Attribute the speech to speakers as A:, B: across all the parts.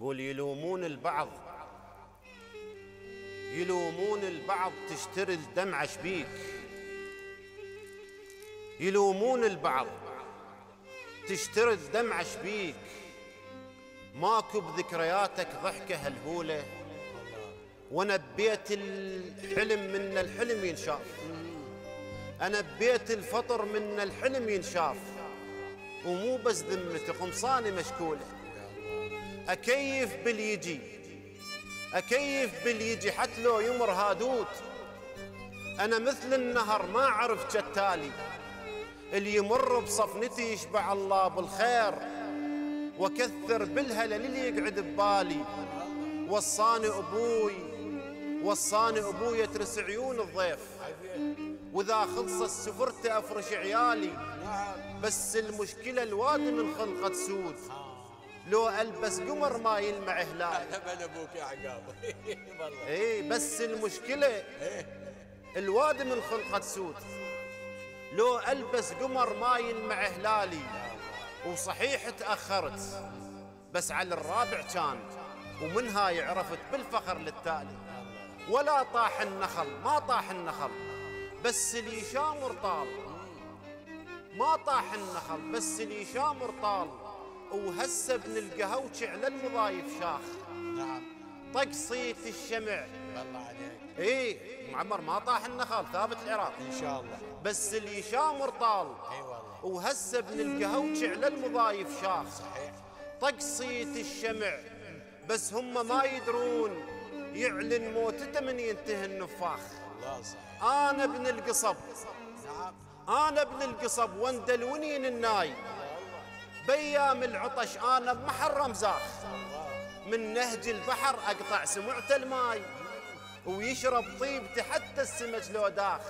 A: أقول يلومون البعض. يلومون البعض تشتري الدمعة شبيك. يلومون البعض تشتري الدمعة شبيك. ماكو بذكرياتك ضحكة هالهولة. وأنا ببيت الحلم من الحلم ينشاف. أنا ببيت الفطر من الحلم ينشاف. ومو بس ذمتي قمصاني مشكولة. أكيف باليجي أكيف باليجي حتى لو يمر هادوت. أنا مثل النهر ما أعرف جتالي. اللي يمر بصفنتي يشبع الله بالخير. وكثر بالهلل اللي يقعد ببالي. وصاني أبوي. وصاني أبوي يترس عيون الضيف. وإذا خلص السفرت أفرش عيالي. بس المشكلة الوادي من خلقة سود. لو ألبس قمر ما يلمع هلال
B: هبل أبوك يا عقاب والله.
A: اي بس المشكلة الوادي من خلقة سود لو ألبس قمر ما يلمع هلالي وصحيح تأخرت بس على الرابع كان ومن هاي عرفت بالفخر للتالي. ولا طاح النخل ما طاح النخل بس اللي شامر طال. ما طاح النخل بس اللي شامر طال. وهسه ابن القهوج على المضايف شاخ.
B: نعم.
A: طق صيت الشمع.
B: الله عليك.
A: إيه معمر ما طاح النخل ثابت العراق.
B: إن شاء الله.
A: بس اللي شامر طال
B: إي والله.
A: وهسه ابن القهوج على المضايف شاخ.
B: صحيح.
A: طق صيت الشمع. بس هم ما يدرون يعلن موتته من ينتهي النفاخ.
B: الله صحيح.
A: أنا ابن القصب.
B: نعم.
A: أنا ابن القصب واندلونين الناي. بيام العطش أنا بمحرم زاخ من نهج البحر اقطع سمعت الماي ويشرب طيبتي حتى السمك لو داخ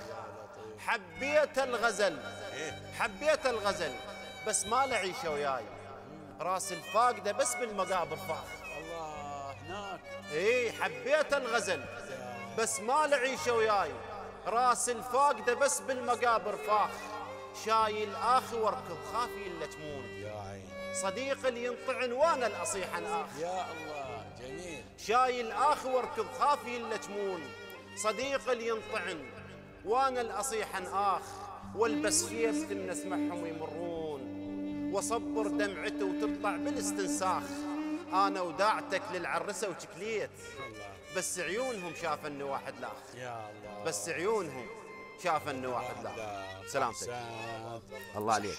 A: حبيت الغزل حبيت الغزل بس ما له عيشه وياي. راس الفاقدة بس بالمقابر فاخ
B: الله هناك
A: إيه حبيت الغزل بس ما له عيشه وياي. راس الفاقدة بس بالمقابر فاخ شايل أخي واركض خافي الا تمون
B: يا عين.
A: صديق اللي ينطعن وأنا الأصيح عن اخ
B: يا الله جميل.
A: شايل أخي واركض خافي الا تمون صديق اللي ينطعن وأنا الأصيح عن اخ والبس ثياب الناس معهم يمرون. واصبر دمعته وتطلع بالاستنساخ. آنا وداعتك للعرسة وشكليت. بس عيونهم شاف أنه واحد لاخ
B: يا الله.
A: بس عيونهم. شاف إنه واحد
B: لا.
A: سلامتك
B: سلام.
A: الله عليك